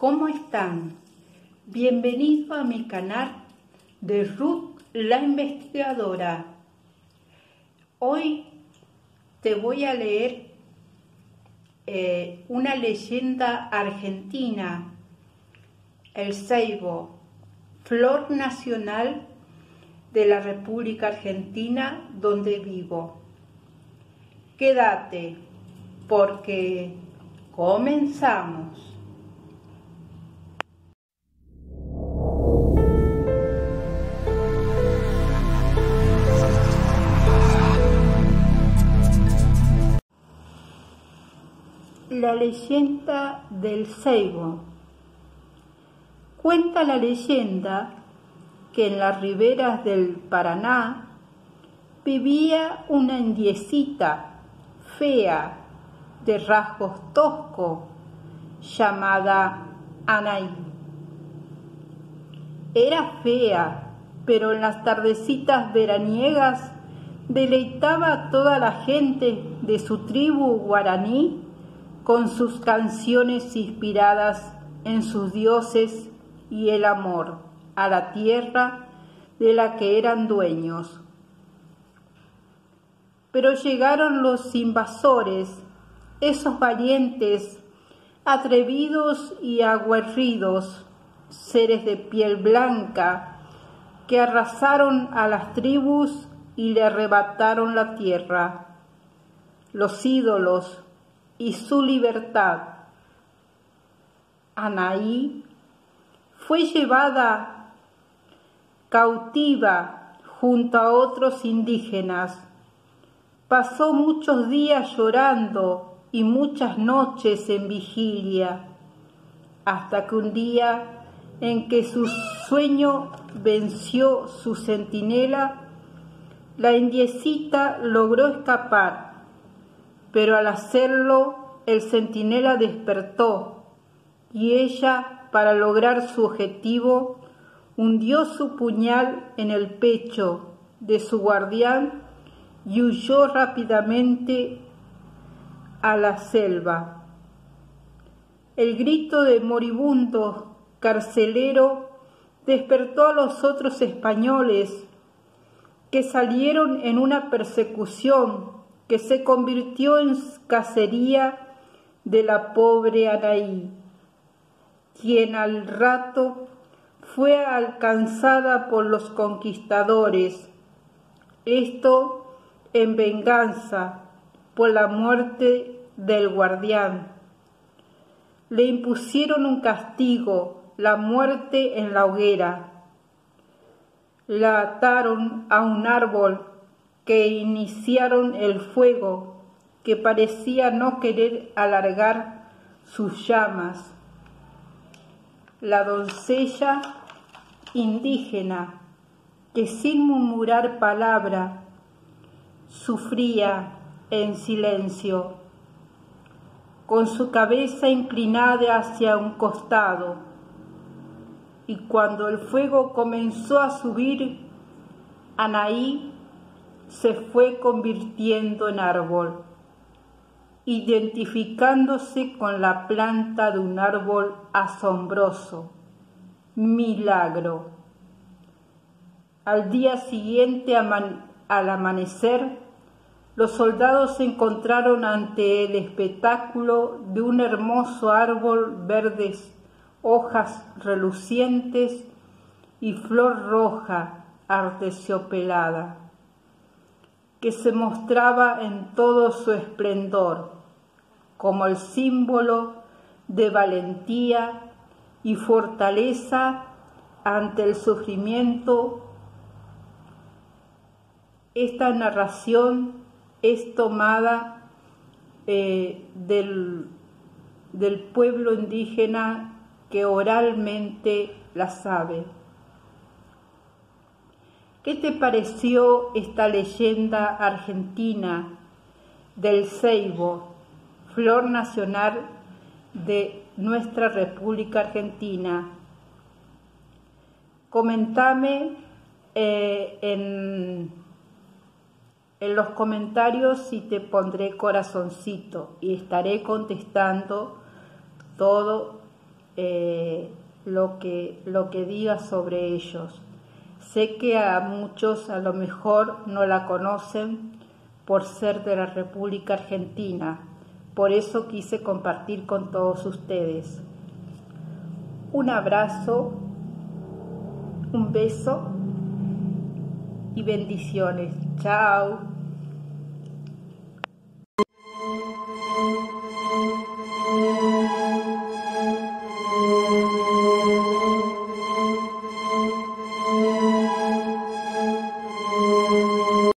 ¿Cómo están? Bienvenido a mi canal de Ruth la investigadora. Hoy te voy a leer eh, una leyenda argentina, el ceibo, flor nacional de la República Argentina donde vivo. Quédate porque comenzamos. La leyenda del ceibo. Cuenta la leyenda que en las riberas del Paraná vivía una indiecita fea de rasgos tosco llamada Anaí. Era fea, pero en las tardecitas veraniegas deleitaba a toda la gente de su tribu guaraní con sus canciones inspiradas en sus dioses y el amor a la tierra de la que eran dueños. Pero llegaron los invasores, esos valientes, atrevidos y aguerridos, seres de piel blanca, que arrasaron a las tribus y le arrebataron la tierra. Los ídolos, y su libertad. Anaí fue llevada cautiva junto a otros indígenas. Pasó muchos días llorando y muchas noches en vigilia, hasta que un día en que su sueño venció su centinela, la indiecita logró escapar pero al hacerlo el centinela despertó y ella, para lograr su objetivo, hundió su puñal en el pecho de su guardián y huyó rápidamente a la selva. El grito de moribundo carcelero despertó a los otros españoles que salieron en una persecución que se convirtió en cacería de la pobre Anaí, quien al rato fue alcanzada por los conquistadores, esto en venganza por la muerte del guardián. Le impusieron un castigo, la muerte en la hoguera. La ataron a un árbol que iniciaron el fuego que parecía no querer alargar sus llamas. La doncella indígena, que sin murmurar palabra, sufría en silencio, con su cabeza inclinada hacia un costado, y cuando el fuego comenzó a subir, Anaí se fue convirtiendo en árbol, identificándose con la planta de un árbol asombroso, milagro. Al día siguiente, al amanecer, los soldados se encontraron ante el espectáculo de un hermoso árbol verdes, hojas relucientes y flor roja artesiopelada que se mostraba en todo su esplendor, como el símbolo de valentía y fortaleza ante el sufrimiento. Esta narración es tomada eh, del, del pueblo indígena que oralmente la sabe. ¿Qué te pareció esta leyenda argentina del ceibo, flor nacional de nuestra República Argentina? Comentame eh, en, en los comentarios y te pondré corazoncito y estaré contestando todo eh, lo, que, lo que diga sobre ellos. Sé que a muchos a lo mejor no la conocen por ser de la República Argentina, por eso quise compartir con todos ustedes. Un abrazo, un beso y bendiciones. Chao.